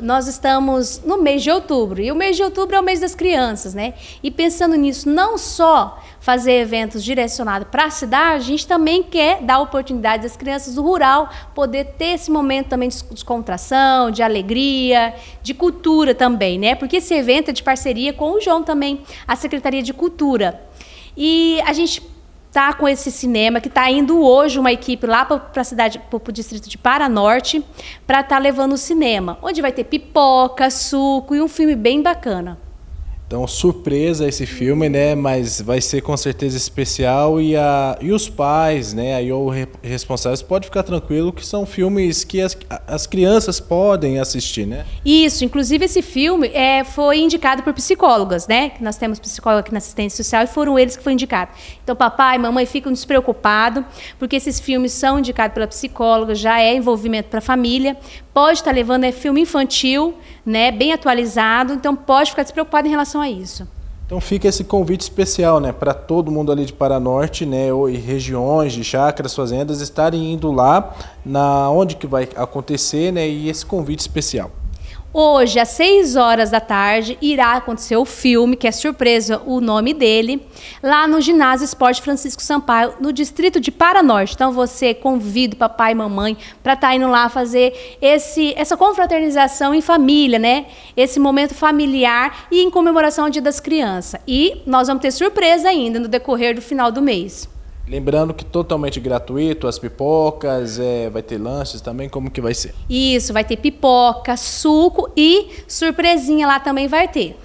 Nós estamos no mês de outubro e o mês de outubro é o mês das crianças, né? E pensando nisso, não só fazer eventos direcionados para a cidade, a gente também quer dar oportunidade às crianças do rural poder ter esse momento também de descontração, de alegria, de cultura também, né? Porque esse evento é de parceria com o João também, a Secretaria de Cultura. E a gente tá com esse cinema que está indo hoje uma equipe lá para a cidade, para o distrito de Paranorte, para estar tá levando o cinema, onde vai ter pipoca, suco e um filme bem bacana. Então, surpresa esse filme, né? Mas vai ser com certeza especial e, a, e os pais, né? Aí o responsáveis pode ficar tranquilo que são filmes que as, as crianças podem assistir, né? Isso, inclusive esse filme é, foi indicado por psicólogas, né? Nós temos psicóloga aqui na assistência social e foram eles que foi indicado. Então, papai, mamãe ficam despreocupados, porque esses filmes são indicados pela psicóloga, já é envolvimento para a família, pode estar levando é filme infantil, né, bem atualizado, então pode ficar despreocupado em relação a isso. Então fica esse convite especial, né, para todo mundo ali de Paranorte, né, ou regiões de chácaras, fazendas estarem indo lá na onde que vai acontecer, né, e esse convite especial. Hoje, às 6 horas da tarde, irá acontecer o filme, que é surpresa o nome dele, lá no Ginásio Esporte Francisco Sampaio, no distrito de Paranorte. Então, você convida papai e mamãe para estar tá indo lá fazer esse, essa confraternização em família, né? Esse momento familiar e em comemoração ao Dia das Crianças. E nós vamos ter surpresa ainda no decorrer do final do mês. Lembrando que totalmente gratuito, as pipocas, é, vai ter lanches também, como que vai ser? Isso, vai ter pipoca, suco e surpresinha lá também vai ter.